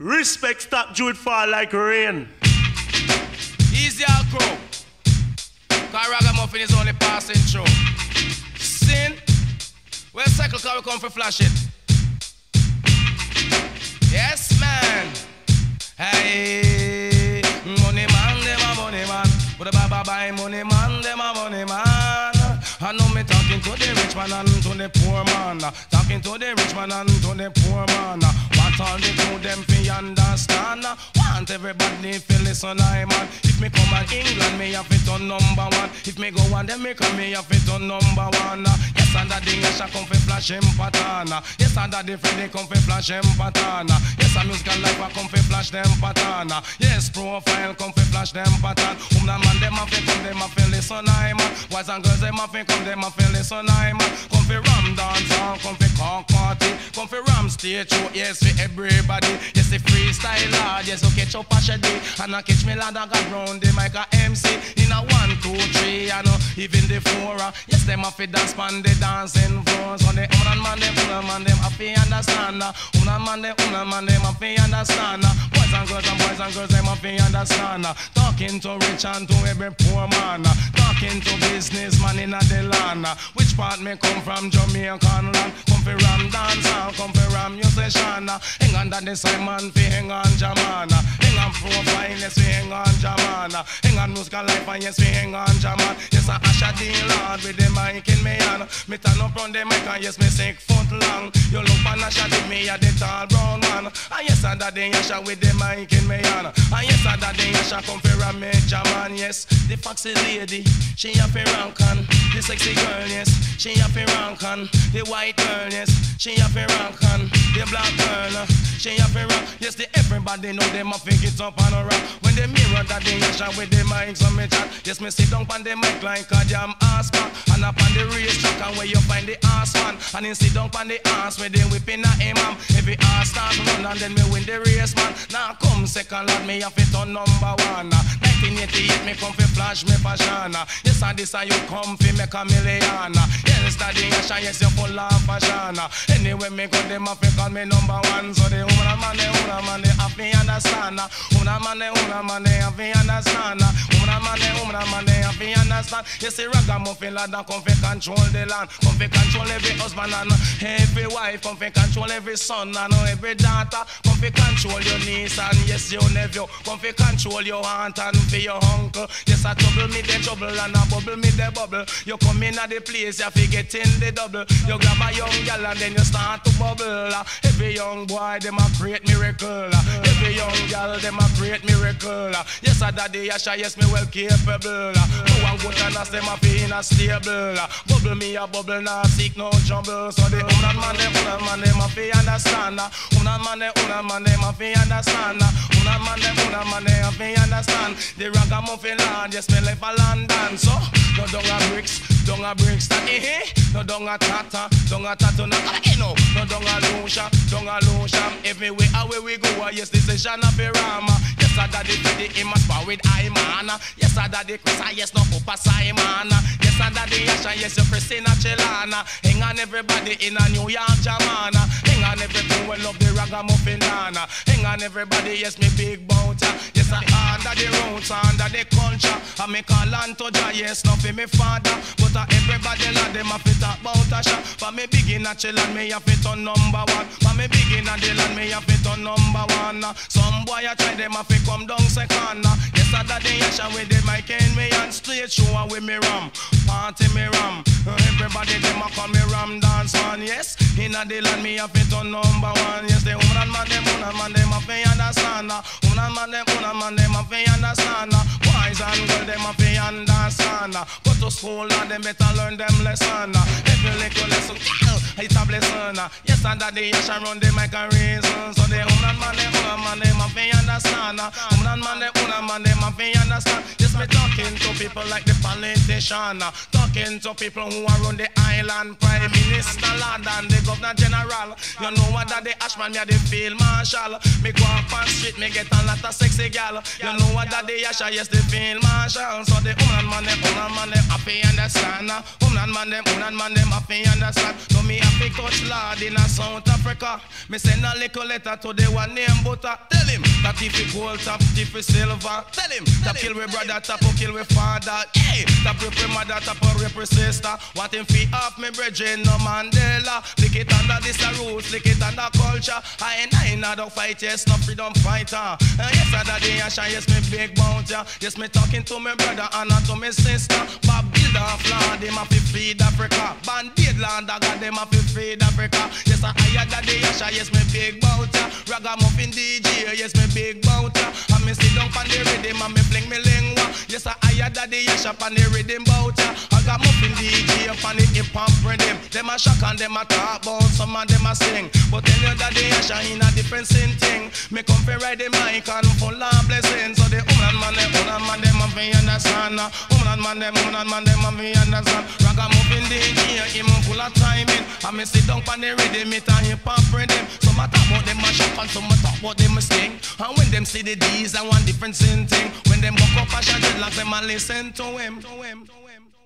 Respect stop Jude fall like rain. Easy our crew. Cause ragamuffin is only passing through. Sin. Well, cycle car we come for flash it. Yes, man. Hey, money man, them a money man. But the baba buy money man, them a money man. I know me talking to the rich man and to the poor man. Talking to the rich man and to the poor man. All the two them fi understand. Want everybody fi listen, I man. If me come on England, me have it on number one. If me go on Jamaica, me have it on number one. Yes, and that the Yasha come fi flash him patana. Yes, and that the Freddy come fi flash him patana. Yes, a musical life I come fi flash them patana. Yes, profile come fi flash them pattern. Woman and man them a fi come, them a fi listen, I man. Boys and girls them a fi come, them a fi listen, I man. Come fi ram dance come fi conk party, come fi ram stage show. Yes, for everybody. Yes, the freestyle lad. Yes, so catch up a shady. And I catch me lad I got round the mic a MC. In a one, two, three, I know even the four. uh, Yes, them a fi dance pan the dancing floors. On the woman man them, woman man them a fi understand. uh, Woman man them, woman man them a fi understand. uh, Boys and girls and boys and girls them a fi understand. uh, Talking to rich and to every poor man. uh, Talking to businessman in a the Which part me come from Jamaican land? Come fi ram dance and come fi ram Shana. Hang on that the Simon fi hang on Jamana. Hang on profile fi hang on Jamana. Hang on musical life and yes fi hang on Jaman. Yes I Asher deal Lord with the mic in me hand. Me turn up on the mic and yes me six foot long. You look on Asher the me a the tall brown man. And yes I the Asher with the mic in me hand. And yes I the Asher come fi ram me Jaman. Yes the foxy lady she a fi rank on. The sexy girl yes she a fi rank on. The white girl yes she a fi rank on. The black girl uh, she a fi rank. Yes the everybody know them a fi get up on a rock. When they mirror that the Asher with the mic so me chat. Yes me sit down on the mic like a jam ass. And up on the racetrack and where you find the ass man. And then sit down on the ass where they whipping a imam. Every ass start run and then me win the race man. Now come second lad me have it on number one. 1988 me come fi flash me fashion. Yes and this and you come fi make a million. Yes that the Asher yes you full of fashion. Anyway me go them fi call me number one. So the woman man they woman man they have to understand. Woman man they woman man they have to understand. Understand. You see ragamuffin lad come fi control the land. Come fi control every husband and uh, every wife. Come fi control every son and uh, every daughter. Come fi control your niece and yes your nephew. Come fi control your aunt and for your uncle. Yes I trouble me the trouble and I bubble me the bubble. You come in at the place you fi get in the double. You grab a young girl and then you start to bubble. Uh. Every young boy them a create miracle. Every young girl them a create miracle. Yes I daddy Asher yes me well capable. Good and us them a fi in a stable. Uh, bubble me a bubble now seek no trouble. So the woman man them woman man them a fi understand. Woman man them woman man them a fi understand. Woman man them woman man them a fi understand. The ragamuffin land yes me life a London. So no dung a bricks, dung a bricks that eh eh. No dung a tata, dung a tata no eh no. No dung a lusha, dung a lusha. Everywhere away we go, ah, yes this is Shana Pirama. Yes I daddy daddy him a spar with I man. Yes I daddy Chris ah, yes no Papa Simon. Yes I daddy Asher yes you Christina Chelana. Hang on everybody in a New York Jamana. Hang ragamuffin nana. Hang on everybody yes me big bouncer. Yes I under the roots under the culture. I me call on to Jah yes no for me father. But uh, everybody lad them a fit talk about Asher. For me begin a chill and me a fit on number one. For me begin a deal and me a fit on number one. Some boy a try them a fit come down second. Yes I daddy Asher with the mic in me and straight show with me ram. Party me ram. Everybody them a call me ram dance man. Yes in a deal and me a fit on number one. Yes the woman man them woman man them a fi understand. Woman man them woman man them a fi understand. Boys and girls them a fi understand. Go to school and them better learn them lesson. Every little lesson, it's a blessing. Yes, and that they shall run the mic and reason. So the woman man, them woman man, them a fi understand. Woman woman man, them fi understand. Yes, me talking to people like the politician, uh, talking to people who are on the island, prime minister, land and the governor general. You know what that the Ashman, me the field marshal. Me go up on street, me get a lot of sexy gal. You know what that the Asher, yes the field marshal. So the woman man them, woman man them happy understand. Uh, woman man them, woman man them happy understand. So me happy touch lord in a South Africa. Me send a little letter to the one named Botha. Tell him that if he gold top, if he silver. Tell him that kill we brother, or kill we father. Hey, that rip we mother, or rip we sister. What him feet off me brethren, no Mandela. Lick it under this a roots, lick it under culture. I ain't I not a fight, yes, no freedom fighter. Uh, yes, I daddy, yes, me big bounty. Yes, me talking to me brother and not to me sister. Bob builder, flood, them a fi feed Africa. Band-aid land, I got them a fi feed Africa. Yes, I higher daddy, yes, yes, me big bounty. Ragamuffin DJ, yes, me big bounty. And me sit down on the rhythm and me fling me lingua. Yes, I higher daddy, yes, up on the rhythm bounty. I got muffin DJ up on the hip hop rhythm. Them a shock and them a talk about, some of them a sing. But tell you daddy, yes, in a different thing. Me come fi ride the mic and full of blessings. So the woman man, them woman man, them a fi understand. Woman man, them woman man, them a fi understand. Ragamuffin DJ, him full of timing. And me sit down on the rhythm, it a hip hop rhythm. Some a talk about them a shock and some a talk about them a sing. And when them see the D's, I want different thing. When them walk up a shot, like them a listen to him. To him. To him.